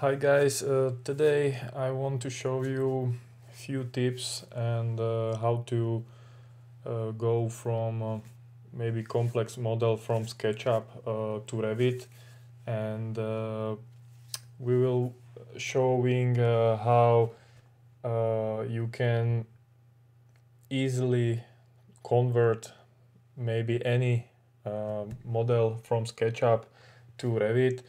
Hi guys, uh, today I want to show you a few tips and uh, how to uh, go from uh, maybe complex model from SketchUp uh, to Revit. And uh, we will showing how you can easily convert maybe any model from SketchUp to Revit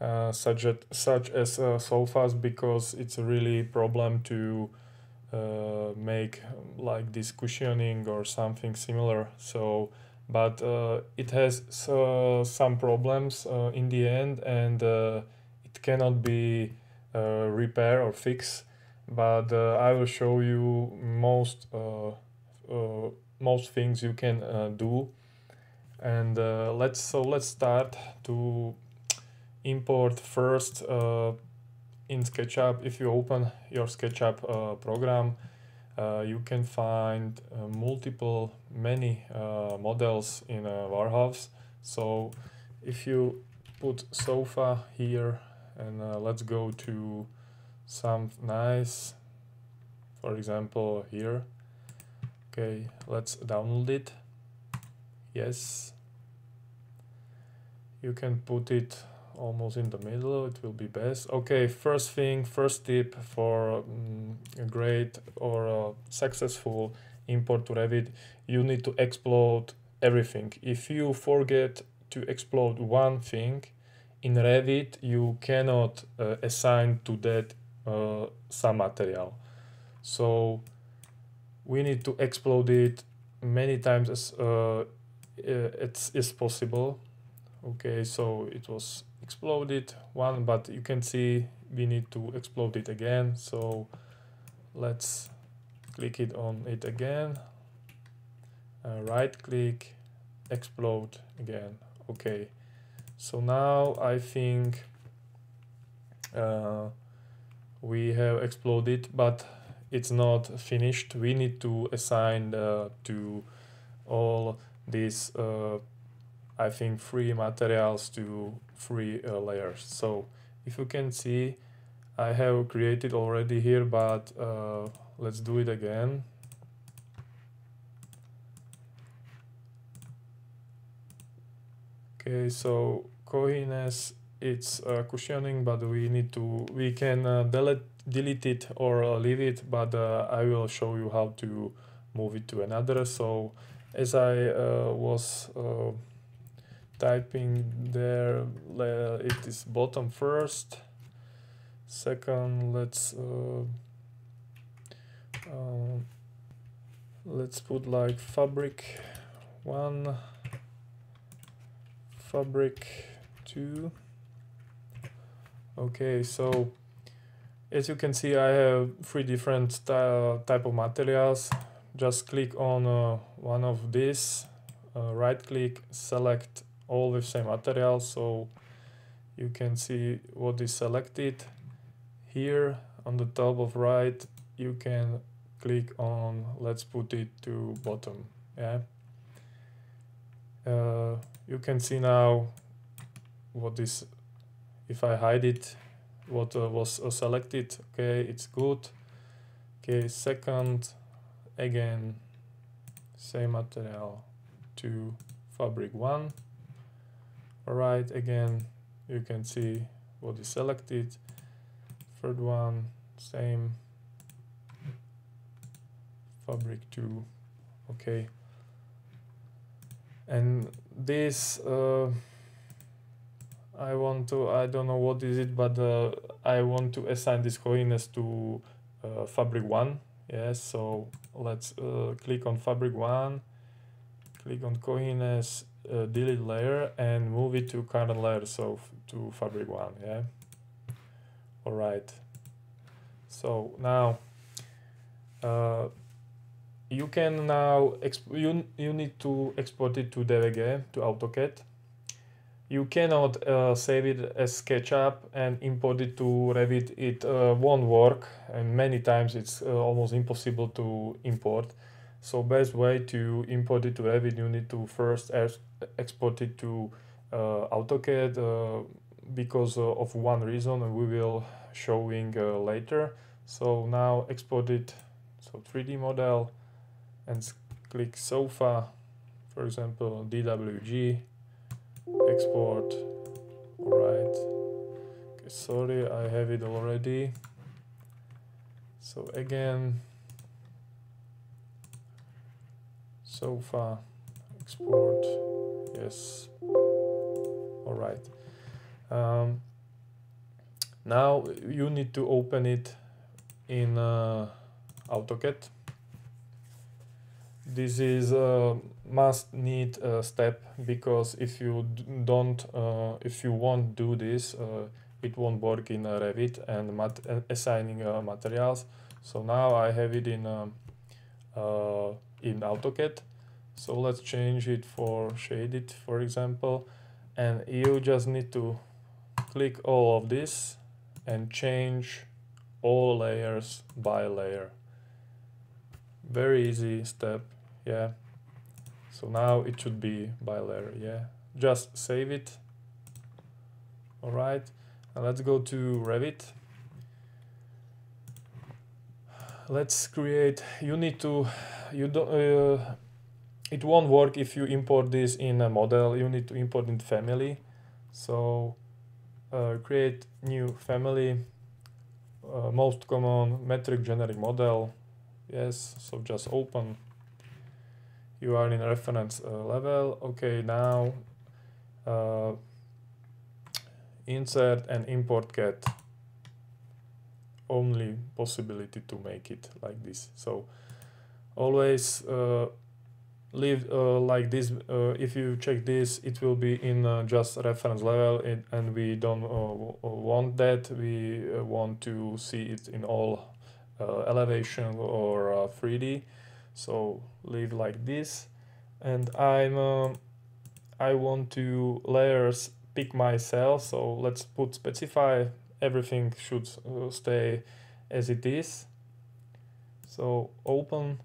uh, such, as such as uh, sofas because it's a really problem to uh, make like this cushioning or something similar. So but uh, it has uh, some problems uh, in the end and it cannot be repaired or fixed but I will show you most most things you can do. And let's so let's start to import first uh, in SketchUp. If you open your SketchUp uh, program, uh, you can find multiple, many models in a warehouse. So if you put sofa here and let's go to some nice, for example, here. Okay, let's download it. Yes. You can put it almost in the middle it will be best. Okay first thing first tip for um, a great or a successful import to revit you need to explode everything. If you forget to explode one thing in revit you cannot uh, assign to that uh, some material. So we need to explode it many times as uh, it's is possible. Okay so it was exploded one but you can see we need to explode it again. So let's click it on it again. Uh, right click explode again. Okay. So now I think uh, we have exploded but it's not finished. We need to assign uh, to all these uh, I think three materials to three uh, layers. So if you can see, I have created already here, but uh, let's do it again. Okay, so coziness, it's uh, cushioning, but we need to, we can uh, delete, delete it or uh, leave it, but uh, I will show you how to move it to another. So as I was typing there it is bottom first. Second let's uh, uh, let's put like fabric one fabric two. Okay so as you can see I have three different type of materials. Just click on uh, one of these uh, right click select all with same material so you can see what is selected. Here on the top of right you can click on let's put it to bottom yeah? Uh, you can see now what is if I hide it what uh, was uh, selected. Okay it's good. Okay second again same material to fabric one Alright, again, you can see what is selected. Third one, same. Fabric 2, okay. And this, uh, I want to, I don't know what is it, but uh, I want to assign this coziness to uh, Fabric 1. Yes, so let's uh, click on Fabric 1, click on coziness, uh, delete layer and move it to current layer so to fabric one yeah? All right so now uh, you can now you, you need to export it to DVG to AutoCAD. You cannot uh, save it as SketchUp and import it to Revit. It uh, won't work and many times it's uh, almost impossible to import so best way to import it to Revit, you need to first export it to uh, AutoCAD, uh, because uh, of one reason we will showing uh, later. So now export it. So 3d model and click sofa for example dwg export. All right okay sorry i have it already. So again sofa export yes. All right. Um, now you need to open it in uh, AutoCAD. This is a must need uh, step because if you don't uh, if you won't do this uh, it won't work in Revit and mat assigning uh, materials. So now I have it in um, uh, in AutoCAD. So let's change it for shaded for example. And you just need to click all of this and change all layers by layer. Very easy step yeah. So now it should be by layer yeah. Just save it. All right let's go to Revit. Let's create you need to you don't uh, it won't work if you import this in a model. You need to import in family. So uh, create new family uh, most common metric generic model. Yes so just open. You are in reference uh, level. Okay now uh, insert and import CAD only possibility to make it like this. So always uh, leave uh, like this uh, if you check this it will be in uh, just reference level it, and we don't uh, want that. We uh, want to see it in all uh, elevation or 3d so leave like this. And I'm I want to layers pick my cell so let's put specify. Everything should stay as it is. So open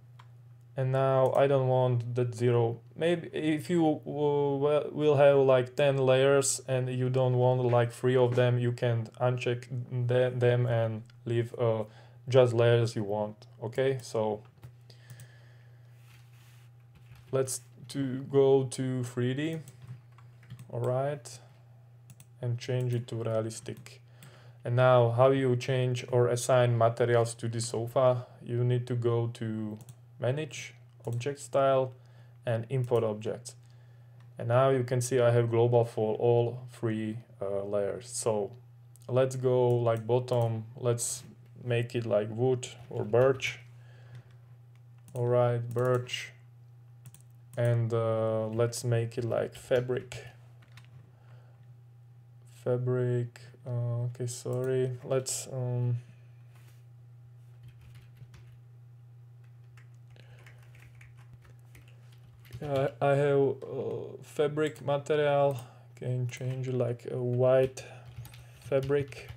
and now I don't want that zero. Maybe if you uh, will have like 10 layers and you don't want like three of them you can uncheck them and leave uh, just layers you want okay? So let's to go to 3d all right and change it to realistic. And now how you change or assign materials to the sofa you need to go to manage object style and import objects and now you can see I have global for all three uh, layers. So let's go like bottom. Let's make it like wood or birch. Alright birch. And uh, let's make it like fabric. Fabric uh, okay sorry. Let's um, uh, I have uh, fabric material can change like a white fabric.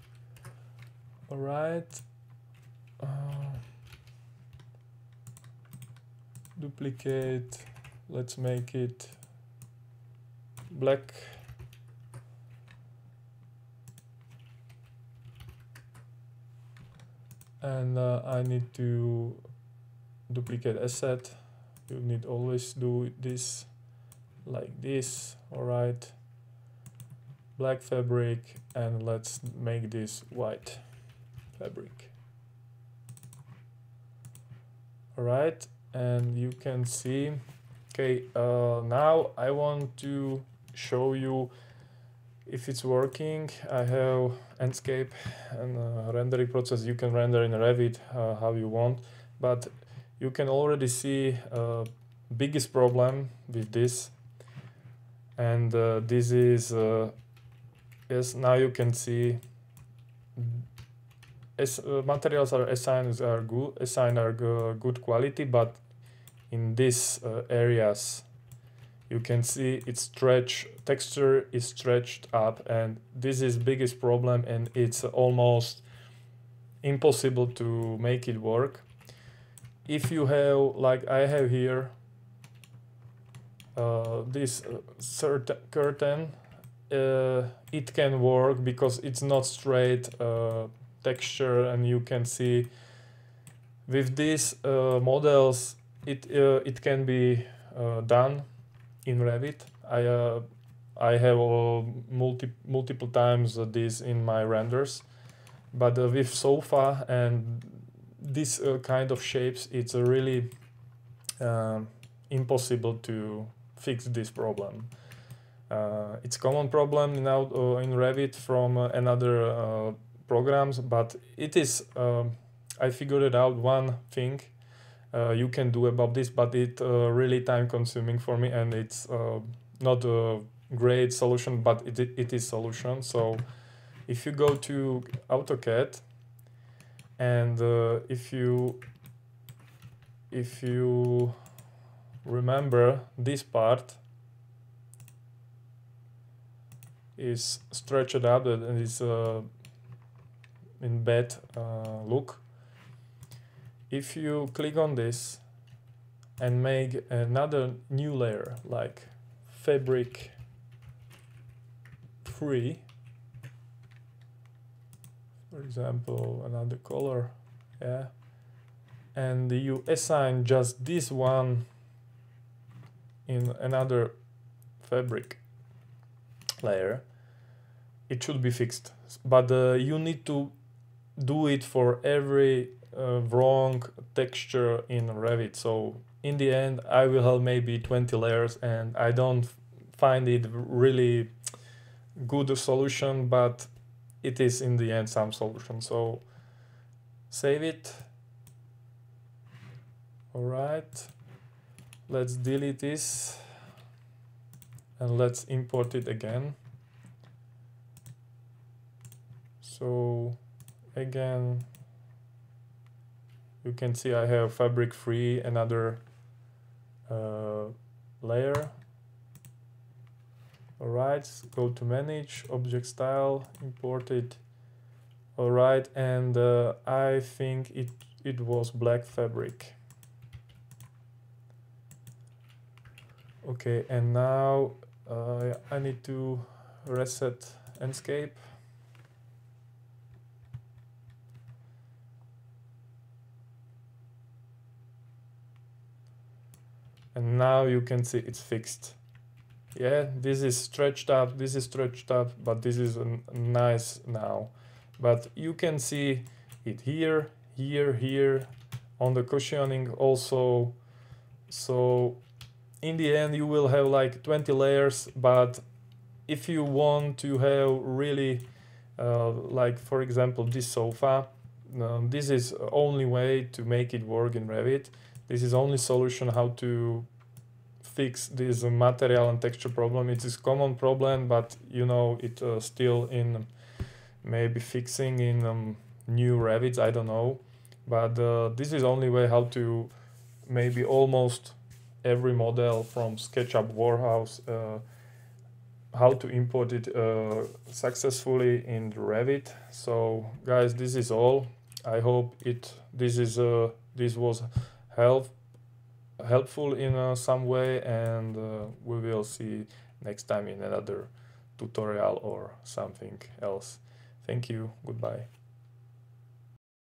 All right uh, duplicate let's make it black. And uh, I need to duplicate asset you need always do this like this all right black fabric and let's make this white fabric. All right and you can see okay uh, now I want to show you if it's working. I have Enscape and uh, rendering process. You can render in Revit uh, how you want but you can already see uh, biggest problem with this. And uh, this is uh, yes now you can see as uh, materials are assigned are good assigned are good quality but in these uh, areas you can see it's stretch texture is stretched up and this is biggest problem and it's almost impossible to make it work if you have like I have here uh, this uh, curtain uh, it can work because it's not straight uh, texture and you can see with these uh, models it uh, it can be done in Revit. I I have multi multiple times this in my renders, but with SOFA and this kind of shapes, it's really um, impossible to fix this problem. Uh, it's common problem now uh, in Revit from uh, another programs, but it is, um, I figured out one thing you can do about this, but it really time consuming for me and it's not a great solution, but it, it is solution. So if you go to AutoCAD and uh, if you if you remember this part is stretched out and is uh, in bad uh, look. If you click on this and make another new layer like fabric 3 for example another color yeah. And you assign just this one in another fabric layer. It should be fixed. But uh, you need to do it for every uh, wrong texture in Revit. So in the end I will have maybe 20 layers and I don't find it really good solution but it is in the end some solution so save it. All right let's delete this and let's import it again. So again you can see I have fabric free another uh, layer alright go to manage object style import it alright and uh, I think it it was black fabric. Okay and now uh, I need to reset Enscape. And now you can see it's fixed yeah this is stretched up this is stretched up but this is nice now. But you can see it here here here on the cushioning also. So in the end you will have like 20 layers but if you want to have really uh, like for example this sofa um, this is only way to make it work in Revit. This is only solution how to fix this material and texture problem it is common problem but you know it uh, still in maybe fixing in um, new Revit. I don't know but uh, this is only way how to maybe almost every model from SketchUp Warehouse uh, how to import it uh, successfully in Revit. So guys, this is all. I hope it this is uh, this was help helpful in uh, some way, and uh, we will see next time in another tutorial or something else. Thank you. Goodbye.